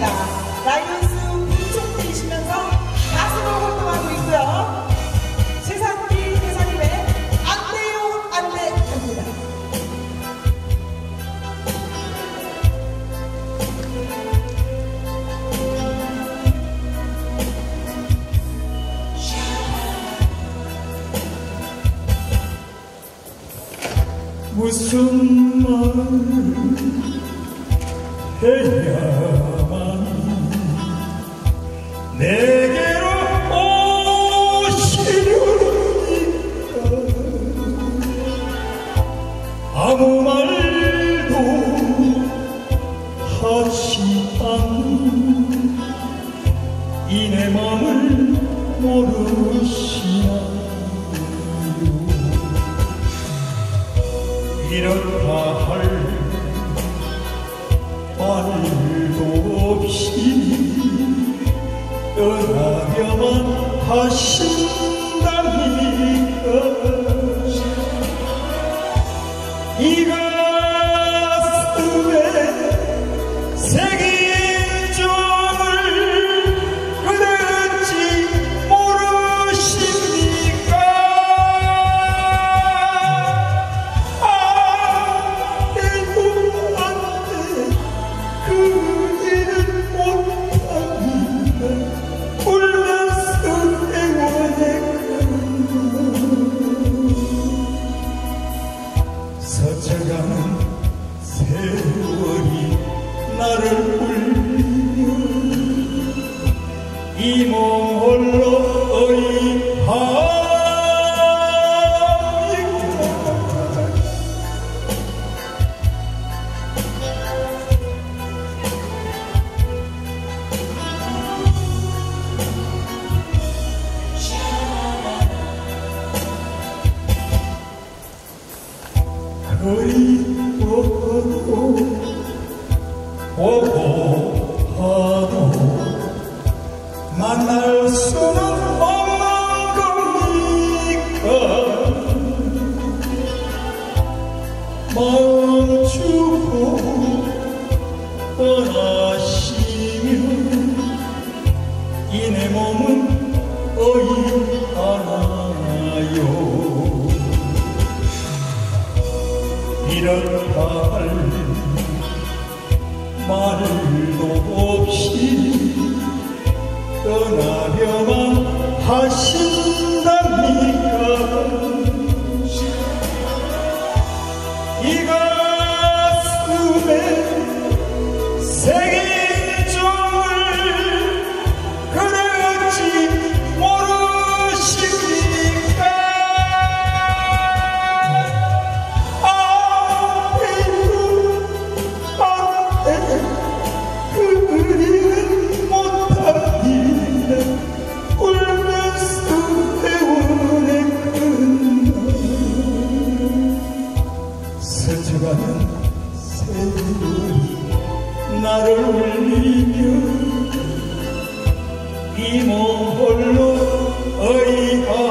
있습니다. 라이온스 부총리이시면서 가수로 활동하고 있고요. 세상기 대사님의 안 돼요 안돼 합니다. 무슨 말 해야만 내게로 오시려니까 아무 말도 하시 않는 이내 맘을 모르시나요? 이렇다 할 말도 없이 떠나려만 하신다니까 그리워도 보고하도 만날 수는 없는 하 나를 울리며 이몸 홀로 어이가